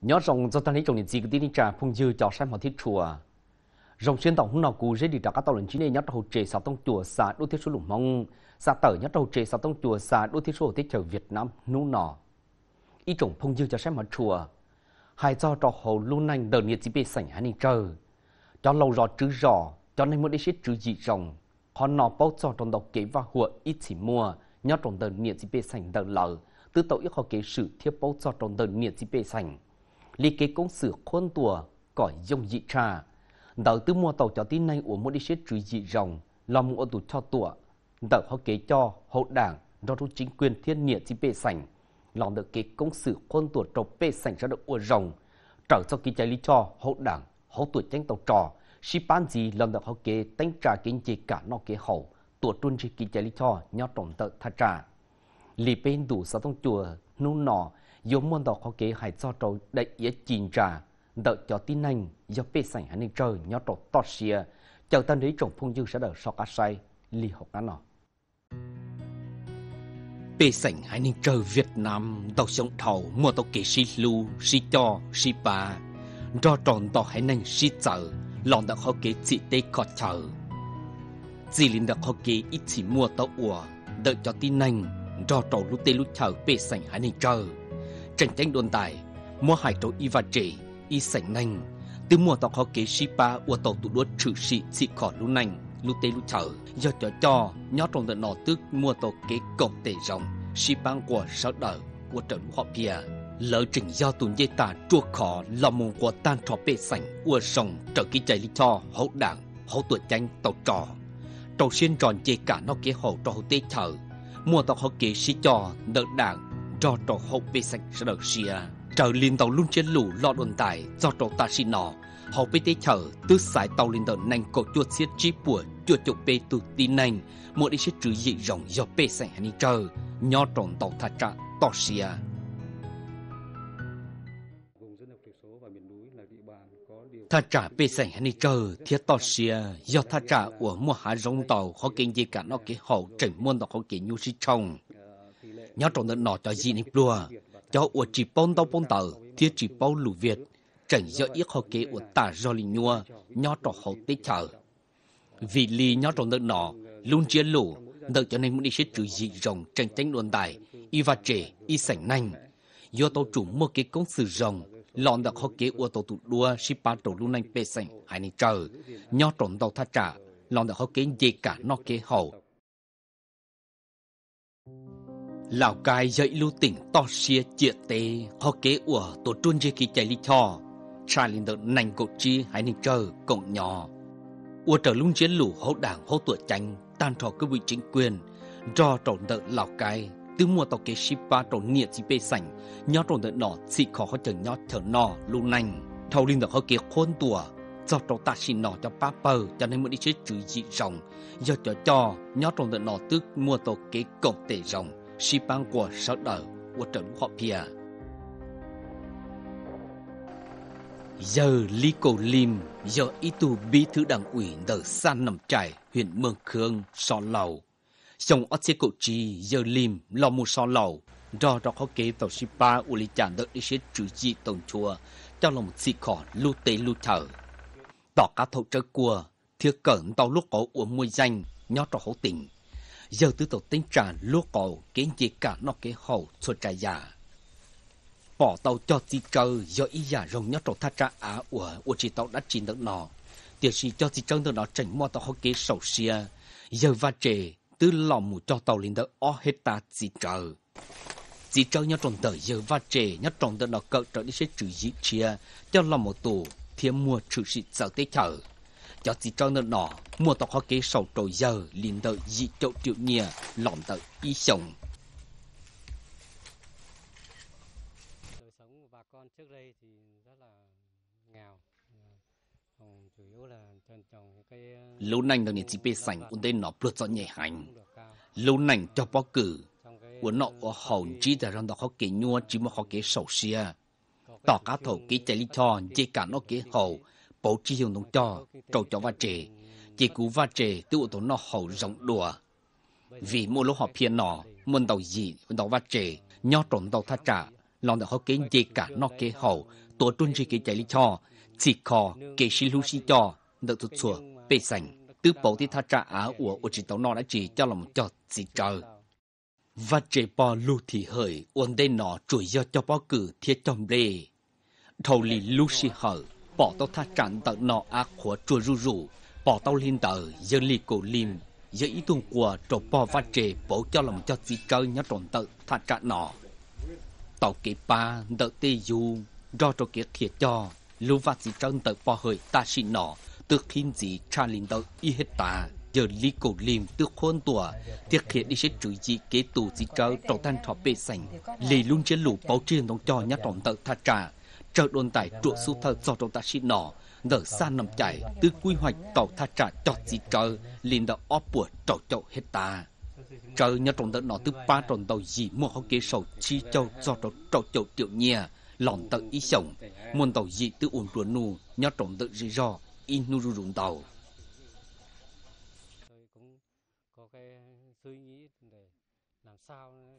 nhớ rằng do ta lấy trong những gì cái tin trả phong dư cho xem họ thiết chùa. Rồng xuyên tổng hôm nào cú dễ đi trả các tàu lần chín này nhớ đầu trề sao tông chùa xã đô thiết số lủng mong xã tở nhớ đầu trề sao tông chùa xã đô thiết số thiết chờ Việt Nam nô nọ ý trồng phong dư cho xem họ chùa. Hai do trò hồ luôn nành đợt nhiệt chỉ bị sảnh hai ninh chờ cho lâu rõ chữ rõ, cho nên muốn đi xét chữ dị rồng. Họ nọ bao cho trong đọc kế và hùa ít chỉ mua, nhớ trong đợt nhiệt chỉ bị sảnh đợt lợ tứ tàu ít họ kế sự thiết bao cho trong đợt nhiệt chỉ bị sảnh lý kế công sự khuôn tùa, cõi dông dị trà đợi từ mua tàu cho tin nay của một đi xếp truy dị rồng lòng ở tụ cho tùa đợi họ kế cho hậu đảng, do rút chính quyền thiên nghĩa chỉ bệ sảnh. Lòng được kế công sự khuôn tùa trộp bệ sảnh ra được ua rồng trở cho kỳ chạy lý cho hậu đảng, hậu tuổi tranh tàu trò. Si ban gì lòng được họ kế đánh trả kinh chỉ cả nó kế hậu tùa trôn chỉ kỳ chạy lý cho nhau trọng tợ tha trà. Lì bên đủ sao thông chùa nô nọ dù môn đọc có kế hay cho trâu đại ý chín trả đợi cho tin anh, do bê sảnh hắn nên trời nhớ trâu tọt xìa. Chờ tân đấy trồng phong dư sẽ đỡ so cá say, lì học cá nọ. Bê sảnh hai ninh trời Việt Nam, tàu sống thầu mua tàu kế si lu si cho, si ba. Do tròn tàu hai ninh si chờ lòng đặc họ kế chỉ tê khó chờ. Chỉ linh đặc họ kế ít chỉ mua tàu ủa, đợi cho tin anh do trầu lúc tê lúc chờ, bê sảnh hai ninh trời tranh tranh đồn tài mua hải tàu y và trẻ y sảnh nành từ mua tàu họ kế shipa, ba tàu tụ đuốt trừ sĩ sĩ khỏi lũ nành lũ tê lũ chở do cho cho nhớ trong tận nọ tức mua tổ kế cổng tề rồng si của sáu đời của trận họ bia lỡ trình do tuần dây ta chua khó là mong của tan trò bê sảnh ua sông trở ký chạy lý cho hậu đảng hậu tuổi tranh tàu trò. Tàu xuyên tròn chê cả nó kế hậu trò hậu tê chở mua tàu họ kế sĩ cho nợ đảng cho trò hậu bê sạch sẽ đợt xìa à. trở liên tàu luôn trên lũ, lo đồn tài. Do trò ta xin nọ. Hậu bê tế chờ tư sải tàu liên tàu nành cổ chuột xiết chi bùa, chuột chụp bê tù tí nành. Một đi xếp trừ dị rộng, do bê sảnh hành trờ. nho tròn tàu thả trạ tỏ xìa à. thà trả bê sảnh hành trờ thiết tỏ xìa à. do thà trả của mua hạ rong tàu, khó kinh gì cả nó cái hậu trình muôn tàu khó kinh nhu sĩ trồng nhớ tròn đợt nọ cho gì nịp lùa cho của chỉ bông tàu bông tàu thiết chỉ bông lù việt chẳng do ít họ kế của tả do lì nhua, nhớ trò hậu tế chờ vì lì nhớ tròn đợt nọ luôn chia lù đợt cho nên muốn đi sẽ trừ dị rồng tranh tranh luận tài y và trẻ y sảnh nanh. Do tàu chủ mua cái công sự rồng lọn đặc họ kế của tàu tụ đua si ba tàu luôn anh bê sảnh hai nên chờ nhớ tròn tàu tha trả lọn đặc họ kế gì cả nó kế hậu. Lào Cai dậy lưu tỉnh to xia chia tê họ kế của tổ trôn dê kỳ chạy lý cho. Cha linh đợt nành cổ chi, hãy nên chờ cộng nhỏ. Ua trở lung chiến lũ hậu đảng, hậu tuổi tranh tan trò cơ vị chính quyền. Do trộn đợt Lào Cai từ mùa tàu kế Shipa trộn nhiệt chỉ bê sảnh nhó trộn đợt nọ chỉ khó họ chờ nhó thở nọ lưu nành. Thầu linh đợt họ kế khôn tùa, do trâu ta xin nọ cho ba bờ, cho nên mới đi chết chữ dị rồng. Do cho cho nhó trộn đợt nọ tức mua tàu kế cổng tệ rồng si bang của sáu đời của trận họ pia. Giờ lý cổ lim, giờ ý tù bí thư đảng ủy ở san nằm trải, huyện mường khương so lầu. Sông ớt xe cổ chi giờ lim lo một so lầu. Do đó có kế tàu sĩ ba, u lý chàng đợi đi xếp chủ dị tổng chùa, cho lòng xì khỏ lưu tế lưu thở tỏ cá thầu trơ cua thiết cẩn tàu lúc có uống môi danh, nhó trò hấu tình giờ tư tổ tính trả lúa cầu kiến gì cả nó cái hậu cho trà già. Bỏ tàu cho chi chơi do ý giả rồng nhất trò thắt ra á của của chỉ tàu đã chín được nọ tiền sĩ cho chi chơi được nó tránh mua tàu họ kế sầu xia. Giờ va trề từ lòng một cho tàu lên được ó hết ta chỉ chờ chỉ chơi nhớ tròn tờ giờ va trề, nhớ tròn tờ nó cỡ trở đi sẽ trừ dĩ chia. Cho lòng một tù thiên mua trừ sĩ sợ tế chở cho chỉ cho nữa nọ mua tàu họ kế sầu trồi giờ liền đợi dị chỗ triệu nhia lòng đợi ý sống đời sống của bà con trước đây thì rất là nghèo. Còn chủ yếu là trồng trồng cây ờ, lâu nành nhiệt chỉ bê sảnh ổn định nó bớt cho nhẹ hành. Lâu nành cho bó cử. Của nó ở hậu chỉ để 让到 họ kế nhua chỉ mà họ kế sầu xia. tỏ cá thầu kế chạy lý cho chỉ cả nó kế hậu bố chi hiệu nông cho trâu cho va trề. Chỉ cú va trề tự tổ nó hậu rộng đùa. Vì mua lúc họ phiền nọ, muốn đầu gì đầu va trề nhó trộn đầu tha trả lòng được họ kế dê cả nó kế hậu tổ tuân chỉ kế chạy lý cho, chỉ khó kế sĩ lưu sĩ cho được tụt xua bê sành. Tứ bộ thì tha trả á của ủa chỉ tàu nó đã chỉ cho lòng cho chỉ chờ và trẻ bò lưu thì hởi ổn đây nó chủ do cho bò cử thiết trong bề thầu lì lưu sĩ hở bỏ tao tha trạng tận nọ ác của chùa ru ru bỏ tao lên tờ dân lì cổ lim giờ ý tuần của trò bò và trề, bổ cho lòng cho chỉ cơ nhá tròn tự tha trạng nọ. Tao kế ba đỡ tê du, do trò kế thiệt cho, lưu và chỉ trơn tự bò hơi ta xin nọ. Tức khiến gì cha linh tờ y hết ta giờ lý cổ lim tức khuôn tùa tiết hiện đi sẽ chủ gì, kế tù gì trâu trâu thanh thọ bê sành lì luôn chế lũ báo truyền đồng cho nhá tròn tợ tha trả trở đồn tại trụ su thơ do trâu ta xin nọ. Nở xa nằm chảy từ quy hoạch tàu tha trả cho gì trở, liền đã óp bùa trâu chậu hết ta. Chờ nhớ trọng tợ nọ từ ba trọng tàu gì mua hóa kế sầu chi châu do trâu trâu chậu tiểu nhẹ, lòng tợ ý sống. Muôn tàu gì từ ổn rùa nù nhớ trọng tợ gì do in nu rung tàu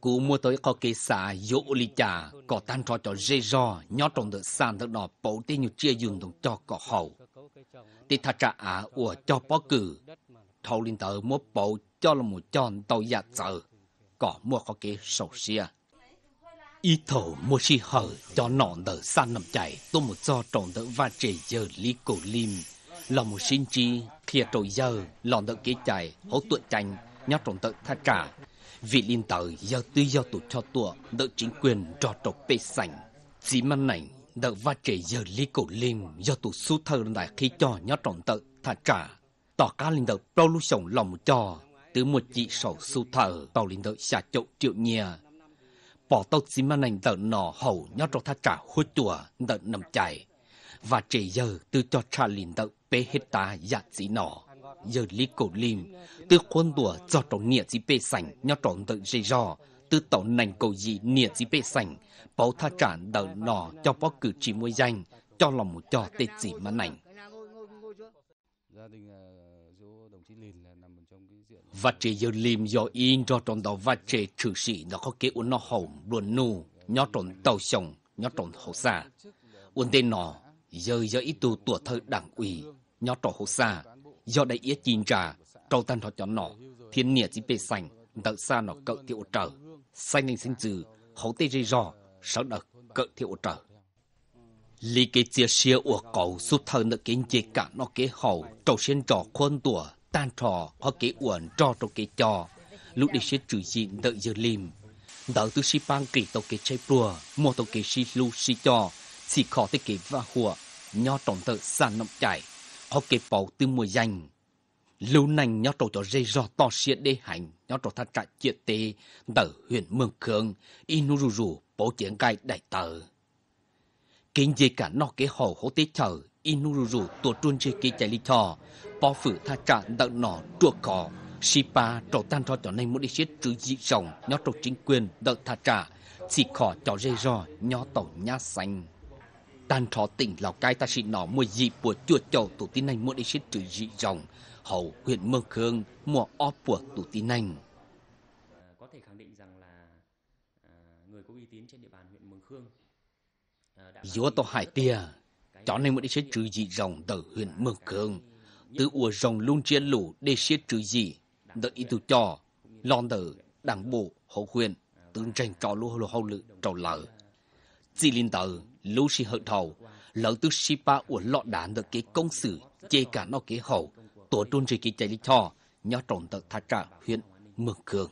cú mua tới có cái xà dỗ li trà có tan cho cho dê do nhó trong được sàn được nọ bổ tên như chia dùng đồng cho có hậu. Thì thật ra à ủa cho bó cử. Thâu linh tờ mua bổ cho là một tròn tàu giả sợ có mua có cái sầu xia ý thổ mua chi hở cho nọn đỡ san nằm chạy. Tôi một do tròn đỡ và trẻ giờ lý cổ lim. Là một sinh chi kia trội giờ lòng đỡ kế chạy hỗ tuệ tranh nhó tròn đỡ tha trả vì linh tờ do tư do tụ cho tụa đỡ chính quyền trò trọc bê sảnh. Chỉ măn này, đỡ va trẻ giờ lý cổ lim do tụ su thơ đại khi cho nhó tròn tự tha trả. Tỏ cá linh đỡ bao lưu sống lòng cho từ một chị sổ su thờ tàu linh đỡ xả chậu triệu nhà bỏ tàu chỉ măn này đỡ nọ hầu, nhó trọc tha trả hôi chùa đỡ nằm chạy và trẻ giờ từ cho cha linh đỡ bê hết ta dạ chỉ nọ giờ lý cổ lim, từ khuôn đùa cho trồng nhẹ gì bê sành nhau trọn tự dây rò. Từ tàu nành cầu gì nhẹ gì bê sành bảo tha trản đỡ nọ cho bó cử chỉ môi danh, cho lòng một cho tê gì mà nành. Và trẻ giờ lim do in do trồng đầu và trẻ trừ sĩ nó có kế uốn nó hồng luôn nu nhau trồng tàu sông nhau trồng hậu xa uốn tên nọ, giờ giờ ít tu tuổi thơ đảng ủy nhau trồng hậu xa do đại ý chín trà cầu tan họ cho nó, thiên nghĩa chỉ bề sành đợi xa nó cỡ thiệu trở. Xanh nên sinh trừ, hậu tê rây rò, sợ đợt cỡ thiệu trở. Lý kế chia xia của cầu, sút thơ nợ kinh chế cả nó kế hậu. Trâu xuyên trò khuôn tùa tan trò họ kế uẩn, trò trò kế trò lúc đi xếp trừ dị đợi giờ lim đợi từ xí bang kỳ tàu kế chạy bùa, mua tàu kế xí lưu xí trò si khó tới kế và hùa, nho trọng tờ sàn nộng chạy họ kể bảo từ mùa danh. Lưu nành nhau trâu cho dây rò to xiết đê hành, nhau trâu thắt trại chuyện tê, tờ huyện mương khương inu rù rù bố chiến gai đại tờ. Kinh dây cả nó kế hồ hố tế chờ inu rù rù tổ truôn chê kế chạy lý thò bó phử tha trả đợt nọ chuột cỏ Sipa trổ tan cho cho nên muốn đi xiết trừ dị rồng, nhau trổ chính quyền đợt tha trả chỉ khó cho dây rò nhau tổ nhá xanh tan thọ tỉnh lào cai ta xin nọ mùa dị của chuột chầu tổ tin anh muốn đi xiết trừ dị rồng hậu huyện Mương Khương mùa óp của tủ tín anh. Có thể khẳng định rằng là người có uy tín trên địa bàn huyện Mường Khương. Dúa tổ hải tia, cho nên mới đi xét trừ dị rồng từ huyện Mường Khương. Từ ủa rồng luôn chia lũ để xét trừ dị, đợi ý tù cho, lon từ đảng bộ hậu huyện, tương tranh trò lũ hậu hậu lự trò lỡ. Chỉ linh tờ, lũ si hậu thầu, lỡ từ si ba ủa lọ đàn được cái công sự chê cả nó cái hậu, tổ trôn chỉ cái chạy lý cho nhỏ trộn tờ thả trả huyện Mường cường.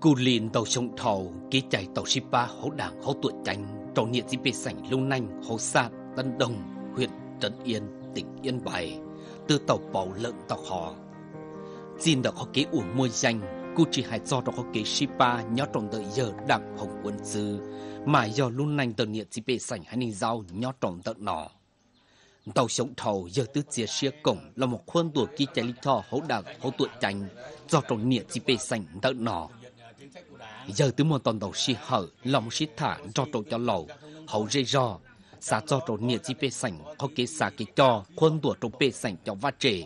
Cú liền tàu sông thầu cái chạy tàu ship ba hậu đảng hậu tuổi tranh trong nhiệt di bê sảnh lâu nanh hậu sát Tân Đông huyện Trấn Yên tỉnh Yên Bái từ tàu bảo lợn tàu họ xin được họ kế uổng môi danh cú chỉ hãy do đó có kế shipa ba nhớ đợi tờ giờ đặng hồng quân sư. Mà do luôn nành tờ nhiệt chỉ bê sảnh hay ninh rau nhó trọng tờ nọ. Tàu sống thầu giờ tứ chia xia cổng là một khuôn tuổi kia chạy lý thọ hỗ đặc hỗ tuổi chành do trọng nhiệt chỉ bê sảnh đỡ nọ. Giờ tứ một tuần đầu xì hở lòng xì thả cho trộn cho lầu, hậu dây do xa cho trộn nhiệt chi bê sảnh có kế xa kế cho, khuôn tuổi trộn bê sảnh cho va trề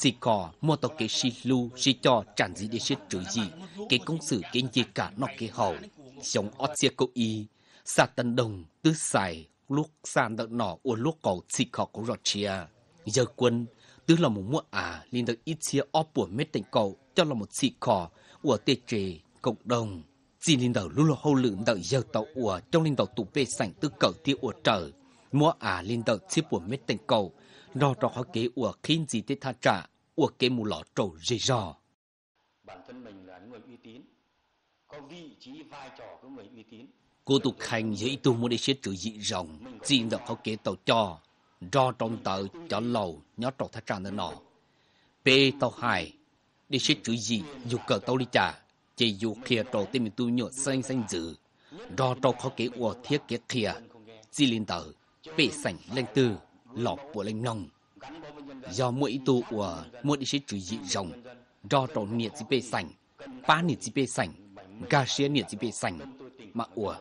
chỉ có mua tàu cái xì lu xì cho tràn gì để xếp trừ gì. Cái công sự cái gì cả nó cái hậu sống ót xe câu y. Sa tân đồng tứ xài lúc san đợt nọ uốn lúc cầu chỉ có của rọt chia. Giờ quân tứ là một mua à liên được ít chia óp của mét tình cầu cho là một chỉ có của tê trề cộng đồng. Chỉ liên đầu lúc là hậu lượng đợi giờ tàu của trong liên đầu tụ bê sảnh tư cỡ tiêu uổng trở, mua à liên đầu chia của mét tình cầu lo cho họ kế của khiến gì tê tha trả của kế mù lọ trầu dây dò bản thân mình là người uy tín có vị trí vai trò của người uy tín. Cô tục hành với tu muốn đi xét trừ dị rộng xin được họ kế tàu cho do trong tờ cho lầu nhớ trò thắt tràn nọ. Bê tàu hai đi xét trừ dị dù cờ tàu đi trả chỉ dù kia trò tên mình tu nhọ xanh xanh dữ do trò họ kế của thiết kế kia chỉ liên tờ bê sảnh lên tư lọp của lên nông. Do mỗi tù của mỗi đi sĩ chủ dị rồng, do trò nhiệt chỉ bê sảnh ba nhiệt chỉ bê sảnh gà xế nhiệt chỉ bê sảnh mà ủa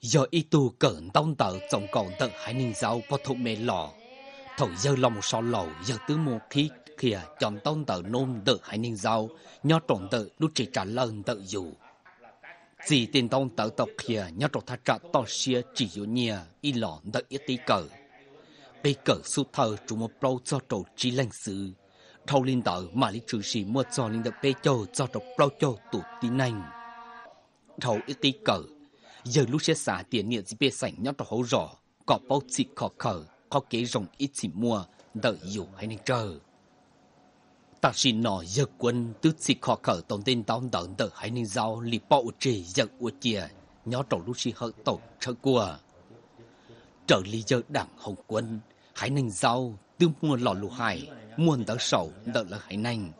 do y tù cẩn tông tờ tổng cầu tờ hai ninh giáo có thuộc mê lò thầu dơ lòng so lầu dơ tứ mô khí kia chọn tông tờ nôn tờ hai ninh giáo nho trộn tờ lúc chỉ trả lần tờ dù chỉ tiền tông tự tộc kia nhớ trộn thà trả to xia chỉ dụ nhia, y lò đợi ít tí cờ. Bây cờ su thờ chủ một bao cho trổ chỉ lãnh sự thâu linh tờ mà lý trừ sĩ mua cho linh tờ bê châu cho trọc bao châu tụ tí anh thầu ít tí cờ, giờ lúc sẽ xả tiền nhiệt gì bê sảnh nhớ đó hấu rõ có bao chỉ khó khờ, có kế rồng ít chỉ mua, đợi dụ hay nên chờ ta chỉ nói giờ quân tức chỉ khó khở, tổng tên tông tận đợi hãy nên giao lì bao trì giờ u chìa, nhó đầu lúc chỉ hơi tổ trợ qua trở lý giờ đảng hồng quân hãy nên giao, tư mua lò lù hải muôn đỡ sầu đợi là hãy nành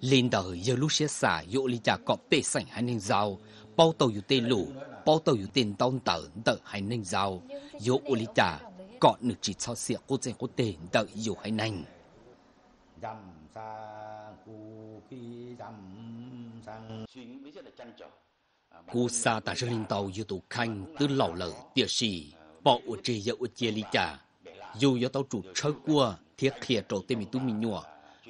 lên đời giờ lúc sẽ xả, dụ lý trả cọp bê sảnh hãy nên giao, bao tàu dù tên lù bao tàu dù tên tông tờ tờ hãy nên giao. Dụ u lý trả cọp nữ chỉ cho xịa cô tên cô tê tờ dù hãy nên dằm sa cu khi dằm sang suy nghĩ rất là chăn trở À, bản cú sa ta sẽ lên tàu yu tụ khanh từ lẩu lợ tiệt sĩ bỏ u trì yu u chia lý trả dù yu tàu chủ chơi qua thiết khía trổ tên mình tu mình nhua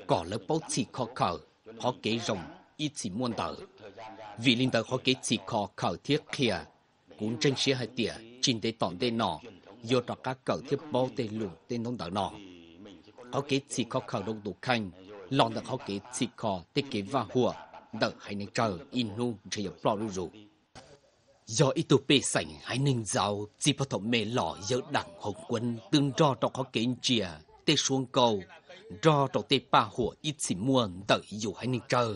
có lớp bao chỉ khó khờ họ kế rồng ít chỉ muôn tờ. vì linh tờ họ kế chỉ khó khờ thiết khía cũng tranh sĩ hai tỉa trình tế tỏn tên nọ vô trọ các cờ thiết bao tên lù tên nông tờ nọ. Họ kế chỉ khó khờ đông tụ khanh lòng được họ kế chỉ khó tế kế và hùa. Đỡ hãy nên chờ in nu, chỉ 有 bao lưu rủ do ít tu bê sảnh, hãy nên giàu. Chỉ bắt đầu mê lọ giờ đảng hồng quân. Tương do trong họ kế chia tê xuống cầu. Do trong tê ba hùa, ít chỉ mua đợi dù hãy nên chờ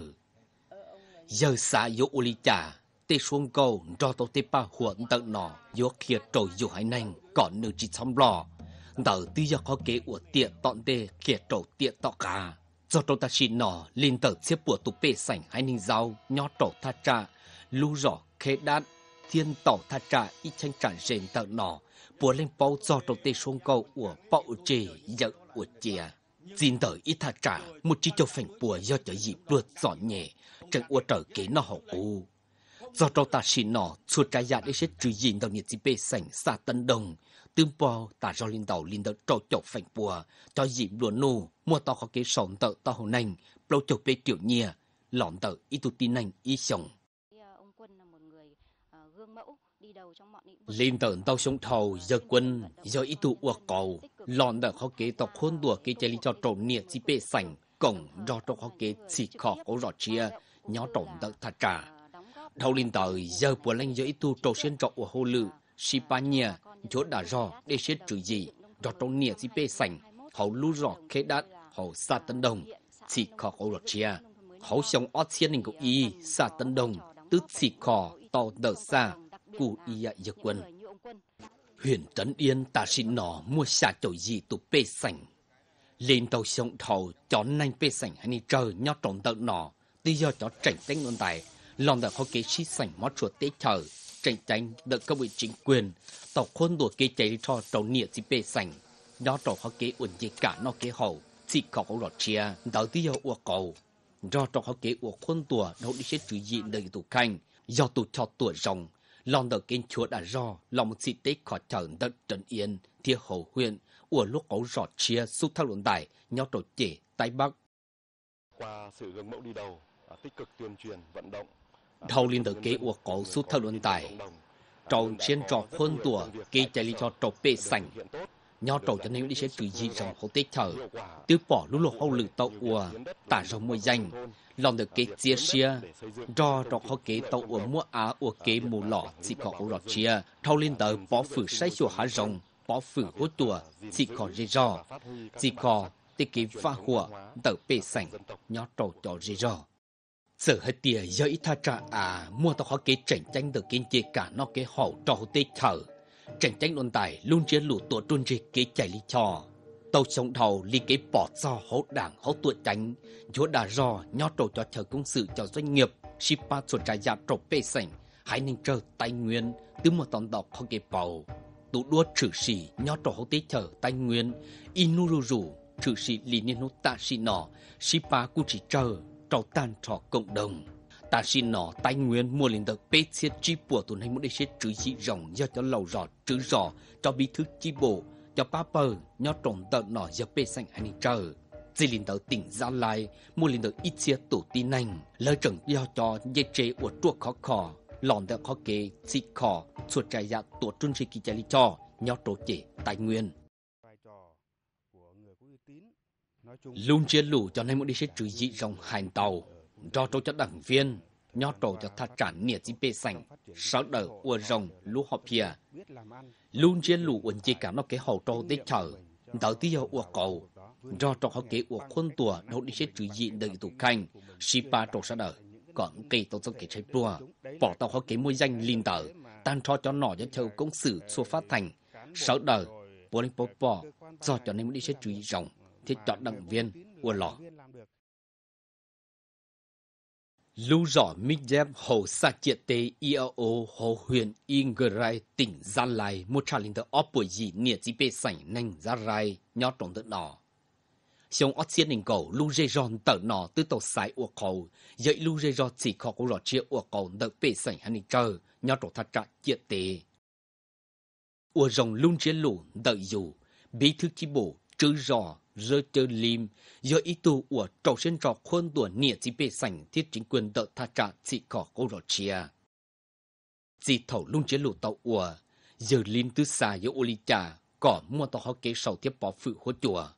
giờ xã yếu ô lý trả tê xuống cầu. Do tàu tê ba hùa đợi nọ do kia trồi dù hay nên còn nữ chỉ xong lò. Đợi tư giờ khó kế của tiện tọn tê kia trồi tiện tọ cả do tàu ta xin nọ lên tờ xếp của tụ bê sảnh hai ninh rau nho trổ tha trà lưu rõ khế đạn thiên tỏ tha trà ít tranh trả rền tờ nọ. Bùa lên bao do tàu tê xuống cầu của bạo trì giận của chìa. Xin tờ ít tha trà, một chi cho phành bùa do trở dị bùa dọn nhẹ, trận ua trở kế nó hậu u. Do trâu ta xin nọ, chua trái dạ để xét trừ dìn đầu nhiệt dị bê sảnh xa tân đồng tương bò ta do linh đầu linh đầu trâu chọc phành bùa cho dìm đùa nô mua tao khó kế sòng tợ tao hồ nành blâu chọc bê tiểu nhia lỏn tợ ít tu tin nành ý sống Thì, à, ông Quân là một người à, gương mẫu đi đầu trong mọi lĩnh vực. lên tờ tao sống thầu giờ quân do ít tu ua cầu lọn tờ khó kế tao khôn đùa kế chạy lý cho trâu nhiệt dị bê sảnh cổng do trâu khó kế chỉ khó có rõ chia nhỏ trộn tợ thà trả À, Thâu linh tờ giờ bộ lên giới tu trâu xuyên trọ của hồ lự Sĩ ba nhia chỗ đã rõ để xét trừ gì. Rõ trong nia gì bê sành, Hậu lưu rõ khế đát Hậu xa tân đồng. Chỉ khó hậu rõ chia. Hậu xong ót xiên hình của y xa tân đồng. Tức chỉ khó tàu đỡ xa Cụ y ạ giờ quân. Huyện Huyền trấn yên ta xin nó mua xa chỗ gì tụ bê sành, Lên tàu sống thầu cho nanh bê sành hay ni trời nhó trộn tận nọ. Tuy do cho tranh tên ngôn tài lòng đã có kế sĩ sành mót chuột tế chờ tranh tranh đợi các vị chính quyền. Tàu khuôn đùa kế cháy cho tàu nịa dịp bê sành. Đó tàu hóa kế ổn gì cả nó kế hậu. Chỉ có có lọt chia đó tí dầu ua cầu. Do tàu hóa kế ua khuôn đùa đâu đi xét chữ dị đời tù khanh. Do tù cho tuổi rồng lòng đợi kênh chúa đã do lòng một sĩ tế khó trở đất trấn yên thiên hậu huyện. Ua lúc có rọt chia xúc thao luận tài nhau tổ chế tây bắc. Qua sự gương mẫu đi đầu, tích cực tuyên truyền, vận động đầu liên tự kế của cổ xúc thao luận tài. Trâu chiến trò phân tùa kế chạy lý cho trò bê sành. Nhau trâu cho nên đi sẽ cử dị rằng hậu tế thở. Tiêu bỏ lúc lục hậu lực tàu ủa tả rồng môi danh. Lòng được kế chia xia do trò họ kế tàu ủa mua á ủa kế mù lọ chỉ có ổ lọ chia. Thâu liên tờ bỏ phử say chùa hạ rồng bỏ phử hốt tùa chỉ có dây rò chỉ có tế kế pha hùa tờ bê sành. Nhau trâu cho dây rò sợ hết tia dẫy tha trả à mua tao khó kế chảnh tranh được kinh chế cả nó kế hậu trò tê thở. Chảnh tranh luận tài luôn chia lũ tổ tuôn chế kế chạy lý trò, tàu sống đầu lý kế bỏ do hậu đảng hậu tuổi tránh chúa đà rò nho trổ cho chờ công sự cho doanh nghiệp. Shipa cho trả giá trổ bê sảnh hãy nên chờ tay nguyên từ một tòn đọc khó kế bầu. Tụ đua trừ sĩ nho trổ hậu tế thở tay nguyên inururu trừ sĩ lý niên hữu tạ sĩ nọ. Shipa cu chỉ chờ trò tàn trò cộng đồng. Ta xin nó tay nguyên mua lên được bê xiết chi bùa tuần hay muốn đi xếp chữ dị rộng do cho lầu rọ chữ rọ, cho bí thư chi bộ, cho ba bờ nhó trồng tận nọ do bê xanh anh chờ dì lên tới tỉnh gia lai mua lên được ít chia tổ tin anh lời trần do cho dây chế của chuột khó khó lòn được khó kế xị khó chuột trái dạ tổ trung sĩ kỳ trái lý cho nhó trổ chế tài nguyên. Luôn chia lũ cho nên muốn đi sẽ trừ dị dòng hành tàu. Cho trâu cho đảng viên nhỏ trâu cho thật trản nhiệt chỉ bê sành. Sáu đỡ ua rồng lũ họp bìa luôn chia lũ uẩn chỉ cảm nó cái hậu trâu tết chờ đỡ tí giờ ua cầu. Do trâu họ kế ua khuôn tùa đâu đi sẽ trừ dị đời tù canh si ba trâu sáu đỡ. còn kỳ tổ trong cái trái bùa. Bỏ tàu họ kế môi danh linh tờ tan cho cho nỏ cho châu công sử xua phát thành. Sáu đỡ, bố linh bố bò. Do cho nên muốn đi sẽ trừ dị rồng thì chọn đảng viên của lò. Lưu rõ minh dép hồ sa triệt tế IAO hồ huyện Ingrai tỉnh Gia Lai một trà linh tờ ốp bùi dị nghĩa chỉ bê sảnh nành Gia Lai nhỏ trồng tự nọ. Xong ớt xiết nình cầu lưu dê giòn tờ nọ tư tàu sái ua cầu dậy lưu dê giòn chỉ khó có rõ chia ua cầu đợi bê sảnh hành chờ nhỏ trồng thật trả triệt tế. Ua rồng lung chia lũ đợi dù bí thư chi bộ chữ rõ rơ chơ lim. Giờ ý tù của trò sinh trò khuôn tuổi nịa chỉ bề sảnh, thiết chính quyền đợi tha trả chỉ có cô rò chia. Chỉ thầu lung chế lụ tàu ủa giờ lim tư xa giữa ô ly trà có mua tàu hóa kế sầu tiếp bỏ phụ hỗ chùa.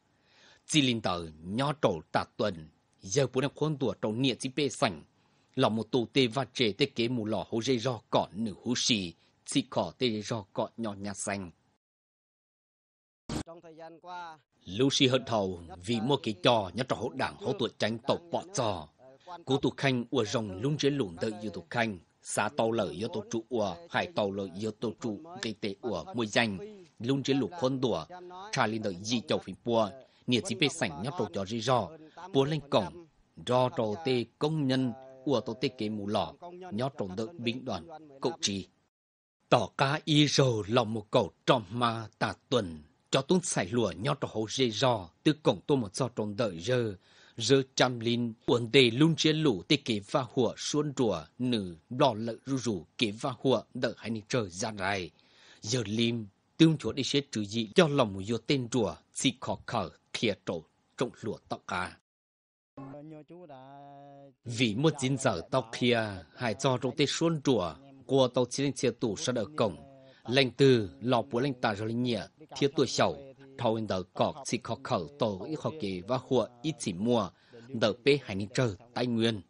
Chỉ linh tờ nhỏ trầu tạ tuần. Giờ bố năng khuôn tuổi trầu nịa chỉ bề sảnh là một tù tê và trề tê kế mù lò hô dây rò cỏ nửa hú xì. Chỉ có tê rò cỏ nhỏ nhà xanh. Lucy hận thầu vì mua cái trò nhớ trò hỗ đảng hỗ tuổi tránh tổ bỏ trò. Cú tụ khanh ua rồng lung chế lùn đợi yêu tụ khanh. Xá tàu lợi yêu tổ trụ ua, hải tàu lợi yêu tổ trụ gây tệ ua mùi danh. Lung chế lục khôn đùa, trả linh đợi di chầu phim bùa. Nhiệt chỉ bê sảnh nhớ trò cho rì rò, bùa lên cổng. Do trò tê công nhân ua tổ tê kế mù lò, nhớ trò đợi binh đoàn, cậu trì. Tỏ cá y rồ lòng một cầu tròm ma tà tuần cho tung xài lùa nhau trò hồ dê rò, từ cổng tôi một giò trong đợi giờ giờ trăm linh uốn đề luôn chia lũ, tê kế và hùa xuân rùa nữ đỏ lợi rù rù, kế và hùa đợi hai nị trời ra rài giờ lim tương chúa đi xếp trừ dị, cho lòng một vô tên rùa, xì khó khờ khía trổ, trộn lụa tóc cá vì một chín giờ tóc khía hai cho trong tê xuân rùa, của tàu chiến chia tủ sẽ ở cổng lệnh từ lò búa lệnh tà rồi linh nhẹ thiết tuổi sầu thâu in đờ cọt chỉ khó khẩu tổ ít khó kỳ và hùa ít chỉ mua đờ bê hai nghìn trơ tay nguyên.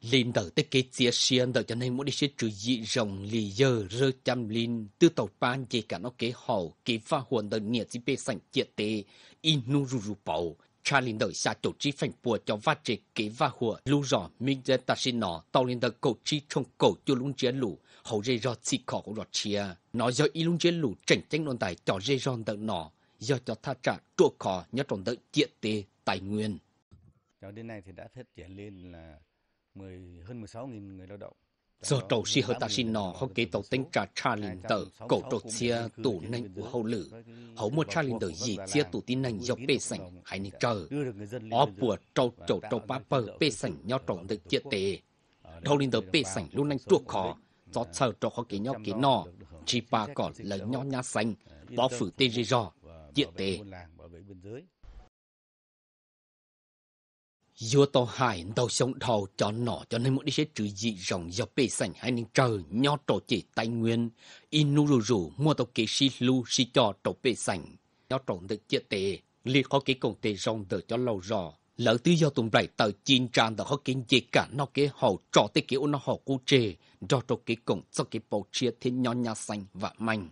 Linh đờ tới kế chia xuyên đờ cho nên muốn đi xếp trừ dị rồng, lì dơ, rơ chăm linh tư tàu ban chỉ cả nó kế hậu, kế pha huồn đờ nhẹ chỉ bê sảnh chia tế in nu ru ru bầu. Cha linh đờ xa tổ chi phành bùa cho vát chế kế và hùa, lưu rõ minh dân ta xin nó tàu linh đờ cầu chi trong cầu cho lũng chiến lũ hậu dây do chỉ khó của rọt chia. Nó do y lung chế lũ tranh tranh luận tài cho dây do đợt nọ do cho tha trả chuộc khó nhớ trong đợt triệt tế tài nguyên. Cho đến nay thì đã phát triển lên là 10 hơn 16 nghìn người lao động. Do trầu si hơi ta xin nọ họ kế tàu tính trả cha linh tờ cổ trột chia tủ nành của hậu lử. Hậu một cha linh tờ gì chia tủ tin nành do bê sảnh hay nên chờ ó bùa trâu trâu trâu ba bờ bê sảnh nhau trồng được triệt tế đâu linh tờ bê sảnh luôn nành chuộc khó cho chờ cho họ kế nhau kế nọ chỉ ba còn lấy nhau nhá xanh bỏ phử tê rì rò biên giới Dùa tàu hải tàu sông thầu cho nọ cho nên một đi sẽ trừ dị rộng do bê sảnh hai nên trời nhỏ tổ chỉ tây nguyên. Inu rù rù mua tàu kế si lu si cho tổ bê sảnh. Nhỏ tổ được chia tệ liệt có cái công tệ rộng được cho lâu rõ lỡ tư do tùng rảy tờ chín tràn đó khó kinh dị cả nó kế hậu trò tế kiểu nó hậu cú trề, do trò kế cổng cho kế bầu chia thiên nhỏ nhà xanh và manh.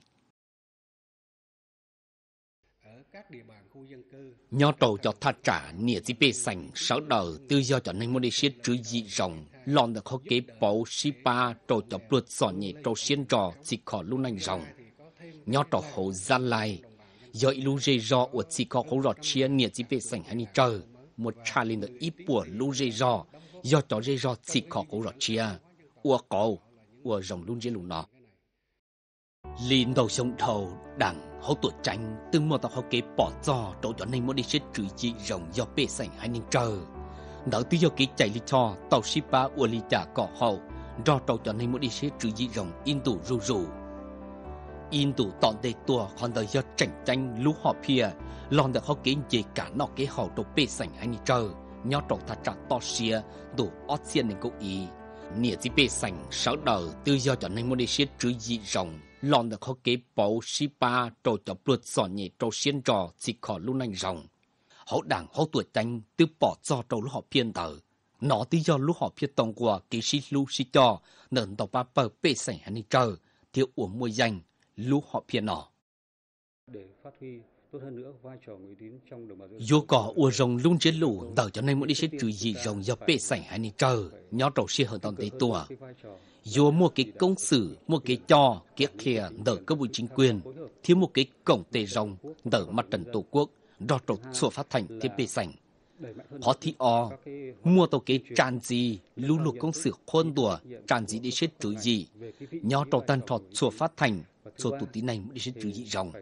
Các địa bàn khu dân cư Nho tổ cho thà trả nịa chỉ bê sành sáu đầu tư do cho nên mô đi xiết trứ dị rồng, lòn được khó kế bầu xí ba tổ cho bượt sọ nhẹ tổ xiên trò chỉ khó lưu nành rồng. Nho tổ hậu gian lai do ilu rê rò của chỉ khó hậu rò chia nịa chỉ bê sành hay ni trời một cha linh được ít bùa lu dây rò do cho dây rò chỉ khó hậu rò chia. Ua cầu ua rồng luôn dây lù nọ. Linh đầu sông thầu đằng hậu tuổi tranh, từng một tàu họ kế bỏ giò tổ cho nên muốn đi xếp trừ dị rồng do bê sảnh hai nên chờ đỡ tư do kế chạy lý cho, tàu shipa ua lý trả cỏ hậu. Do tổ cho nên muốn đi xếp trừ dị rồng in tủ rù rù in tủ tọn đầy tua còn đời do tranh tranh lũ họ pia lòn được họ kế dễ cả nọ kế hậu tổ bê sảnh anh nên chờ nhỏ tổ thật trả to xia đủ ót xiên nên cố ý. Nghĩa chỉ bê sảnh sáu đời tư do cho nên muốn đi xếp trừ dị rộng. Lòn được họ kế bầu sĩ ba trò cho bượt sọ nhẹ trò xiên trò, chỉ khó lúc nành rồng họ đảng họ tuổi tranh từ bỏ cho trò lúc họ phiên tờ. Nó tí do lúc họ phiên tổng qua kế sĩ lưu sĩ cho nền tàu ba bờ bê sảnh anh chờ thiếu uống mùi danh lúc họ phiên nọ để phát huy tốt hơn nữa vai trò người tín trong đồng bào dân dù có ua rồng luôn chiến lũ tờ cho nên muốn đi xếp trừ gì rồng do bê sảnh hay ni chờ nhỏ trầu xia hơn tòn tế tua. dù mua cái công sử mua cái cho kia kia đỡ cơ bụi chính quyền thiếu một cái cổng tề rồng đỡ mặt trận tổ quốc đo trầu sổ phát thành thiết bê sảnh. họ thi o mua tàu cái tràn gì lưu lục công sự khôn đùa tràn gì đi xếp trừ gì nhỏ trầu tan trọt sổ phát thành số tụ tí này đi xếp trừ dị rồng.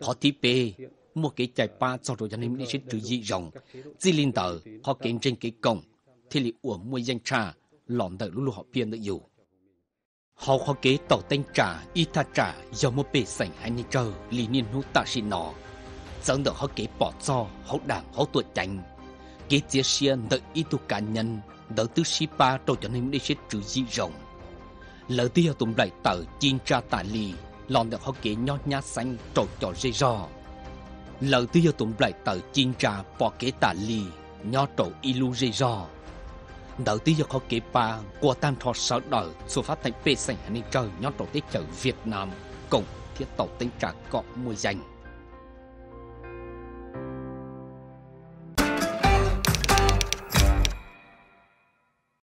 họ thi bê mua cái chạy ba cho rồi cho nên đi xếp trừ dị rồng. chỉ linh tờ họ kiến trên cái cổng. thì li uổng mua danh trà lọn tờ lúc họ biên được dù. Họ họ kế tàu tên trà y tha trà do mua bê sảnh hay ni trơ lý niên hữu tạ sĩ nọ. Dẫn được họ kế bỏ cho họ đảng họ tuổi chánh kế chia sẻ đợi ý tu cá nhân đỡ tư sĩ ba rồi cho nên đi xếp trừ dị rồng lỡ tia tụm lại tờ chinh tra tà lì lòn được họ kế nhó nhá xanh trộn cho dây rò lỡ tia tụm lại tờ chinh tra bỏ kế tà lì, nhó y ilu dây rò đỡ tia họ kế ba qua tam thọ sáu đời số phát thành bê xanh hành trời nhó trộn tế chợ Việt Nam, cùng thiết tàu tính trả cọ mùi danh